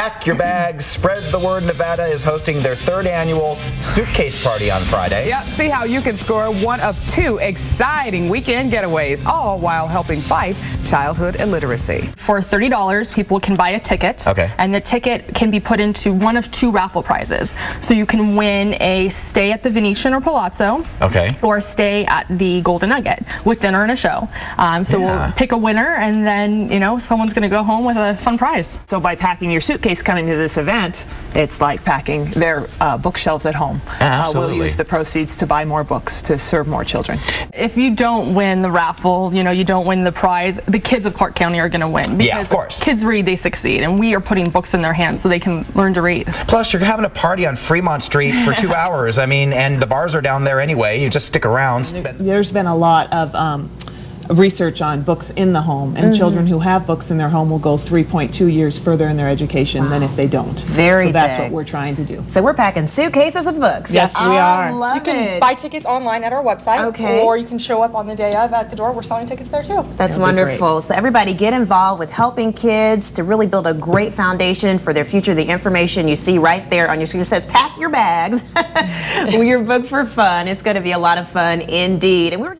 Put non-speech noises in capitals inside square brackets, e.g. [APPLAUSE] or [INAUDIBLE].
Pack Your Bags, Spread the Word Nevada is hosting their third annual suitcase party on Friday. Yep, see how you can score one of two exciting weekend getaways, all while helping fight childhood illiteracy. For $30, people can buy a ticket. Okay. And the ticket can be put into one of two raffle prizes. So you can win a stay at the Venetian or Palazzo. Okay. Or stay at the Golden Nugget with dinner and a show. Um, so Yeah. we'll pick a winner and then, you know, someone's going to go home with a fun prize. So by packing your suitcase coming to this event, it's like packing their uh, bookshelves at home. Uh, Absolutely. we'll use the proceeds to buy more books to serve more children. If you don't win the raffle, you know, you don't win the prize, the kids of Clark County are going to win. Because Yeah, of course. Kids read, they succeed. And we are putting books in their hands so they can learn to read. Plus, you're having a party on Fremont Street for two [LAUGHS] hours. I mean, and the bars are down there anyway. You just stick around. There's been a lot of um, research on books in the home, and mm-hmm. children who have books in their home will go 3.2 years further in their education than if they don't. Very So that's big. what we're trying to do. So we're packing suitcases of books. Yes, we I are. love You can it. buy tickets online at our website, Okay. or you can show up on the day of at the door. We're selling tickets there too. That's That'd be great. wonderful. So everybody get involved with helping kids to really build a great foundation for their future. The information you see right there on your screen says pack your bags. [LAUGHS] Your book for fun. It's going to be a lot of fun indeed. And we're